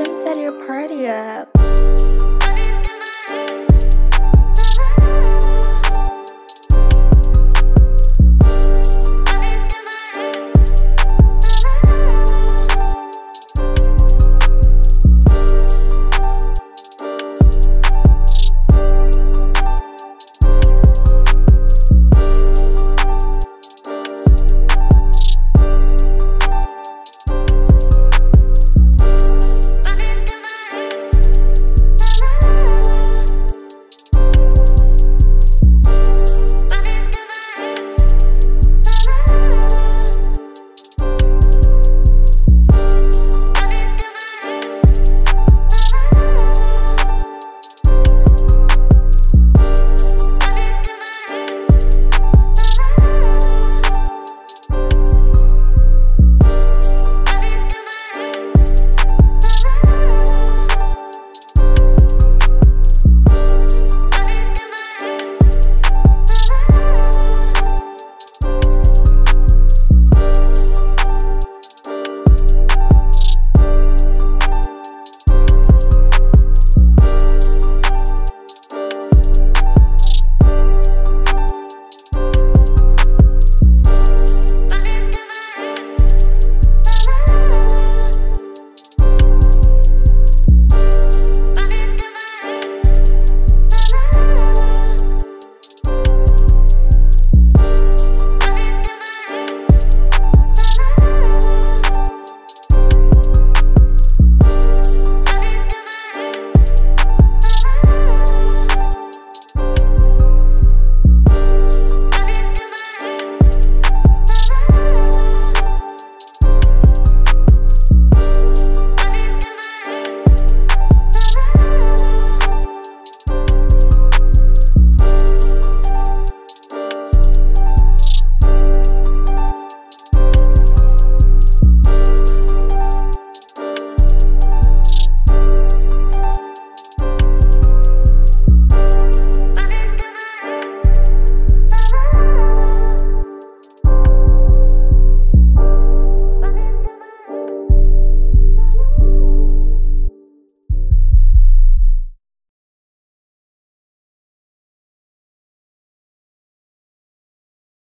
Adam set your party up.